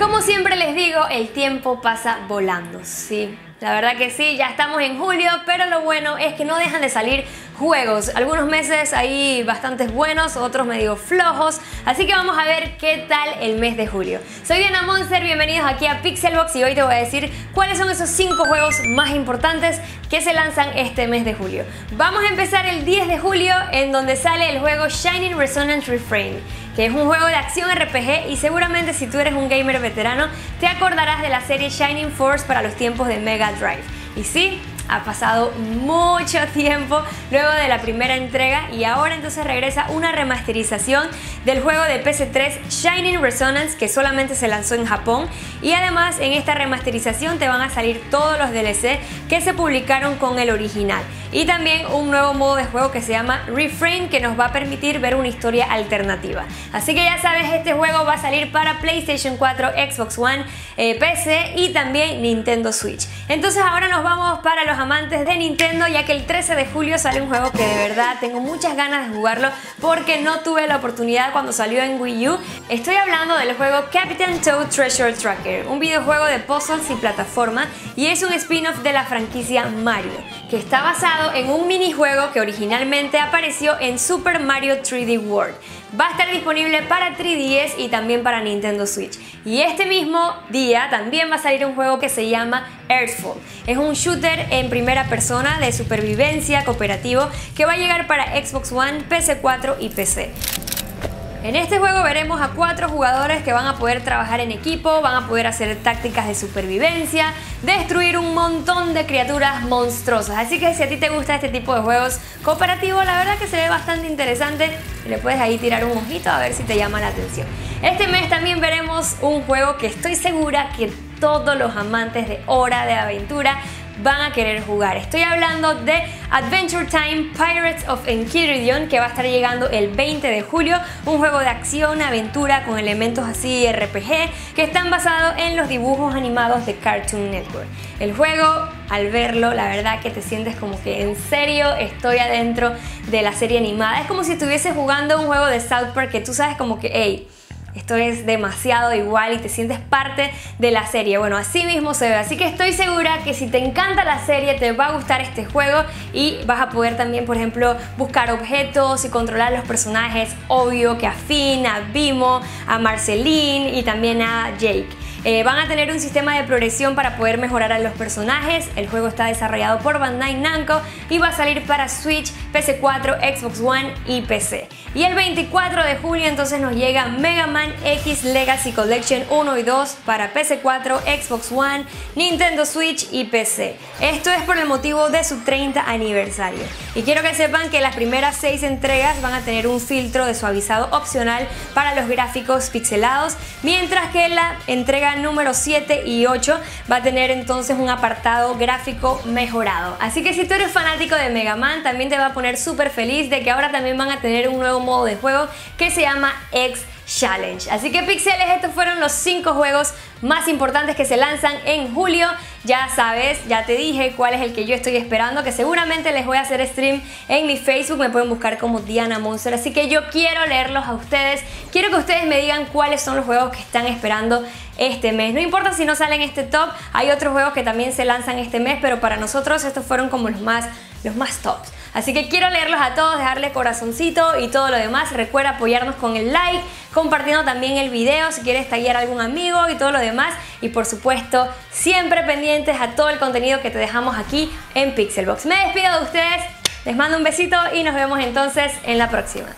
Como siempre les digo, el tiempo pasa volando, sí. La verdad que sí, ya estamos en julio, pero lo bueno es que no dejan de salir juegos. Algunos meses hay bastantes buenos, otros medio flojos. Así que vamos a ver qué tal el mes de julio. Soy Diana Monster, bienvenidos aquí a Pixelbox y hoy te voy a decir cuáles son esos 5 juegos más importantes que se lanzan este mes de julio. Vamos a empezar el 10 de julio en donde sale el juego Shining Resonance Refrain es un juego de acción RPG y seguramente si tú eres un gamer veterano te acordarás de la serie Shining Force para los tiempos de Mega Drive. Y sí, ha pasado mucho tiempo luego de la primera entrega y ahora entonces regresa una remasterización del juego de PS3 Shining Resonance que solamente se lanzó en Japón y además en esta remasterización te van a salir todos los DLC que se publicaron con el original y también un nuevo modo de juego que se llama Reframe que nos va a permitir ver una historia alternativa. Así que ya sabes, este juego va a salir para PlayStation 4, Xbox One, eh, PC y también Nintendo Switch. Entonces ahora nos vamos para los amantes de Nintendo ya que el 13 de julio sale un juego que de verdad tengo muchas ganas de jugarlo porque no tuve la oportunidad cuando salió en Wii U. Estoy hablando del juego Captain Toad Treasure Tracker, un videojuego de puzzles y plataforma y es un spin-off de la franquicia Mario que está basado en un minijuego que originalmente apareció en Super Mario 3D World. Va a estar disponible para 3DS y también para Nintendo Switch. Y este mismo día también va a salir un juego que se llama Earthfall. Es un shooter en primera persona de supervivencia cooperativo que va a llegar para Xbox One, PC4 y PC. En este juego veremos a cuatro jugadores que van a poder trabajar en equipo, van a poder hacer tácticas de supervivencia, destruir un montón de criaturas monstruosas. Así que si a ti te gusta este tipo de juegos cooperativos, la verdad que se ve bastante interesante. Le puedes ahí tirar un ojito a ver si te llama la atención. Este mes también veremos un juego que estoy segura que todos los amantes de hora de aventura van a querer jugar. Estoy hablando de Adventure Time Pirates of Enchiridion que va a estar llegando el 20 de julio, un juego de acción, aventura con elementos así RPG que están basados en los dibujos animados de Cartoon Network. El juego, al verlo, la verdad que te sientes como que en serio estoy adentro de la serie animada. Es como si estuviese jugando un juego de South Park que tú sabes como que, hey, esto es demasiado igual y te sientes parte de la serie. Bueno, así mismo se ve. Así que estoy segura que si te encanta la serie te va a gustar este juego y vas a poder también, por ejemplo, buscar objetos y controlar los personajes. Obvio que a Finn, a Bimo, a Marceline y también a Jake. Eh, van a tener un sistema de progresión para poder mejorar a los personajes. El juego está desarrollado por Bandai Namco y va a salir para Switch, PC4, Xbox One y PC. Y el 24 de julio entonces nos llega Mega Man X Legacy Collection 1 y 2 para PC4, Xbox One, Nintendo Switch y PC. Esto es por el motivo de su 30 aniversario. Y quiero que sepan que las primeras 6 entregas van a tener un filtro de suavizado opcional para los gráficos pixelados, mientras que la entrega número 7 y 8 va a tener entonces un apartado gráfico mejorado. Así que si tú eres fanático de Mega Man, también te va a poner súper feliz de que ahora también van a tener un nuevo modo de juego que se llama X Challenge. Así que pixeles, estos fueron los 5 juegos más importantes que se lanzan en julio. Ya sabes, ya te dije cuál es el que yo estoy esperando, que seguramente les voy a hacer stream en mi Facebook, me pueden buscar como Diana Monster, así que yo quiero leerlos a ustedes, quiero que ustedes me digan cuáles son los juegos que están esperando este mes. No importa si no salen este top, hay otros juegos que también se lanzan este mes, pero para nosotros estos fueron como los más, los más tops. Así que quiero leerlos a todos, dejarle corazoncito y todo lo demás. Recuerda apoyarnos con el like, compartiendo también el video si quieres tallar a algún amigo y todo lo demás. Y por supuesto, siempre pendientes a todo el contenido que te dejamos aquí en Pixelbox. Me despido de ustedes, les mando un besito y nos vemos entonces en la próxima.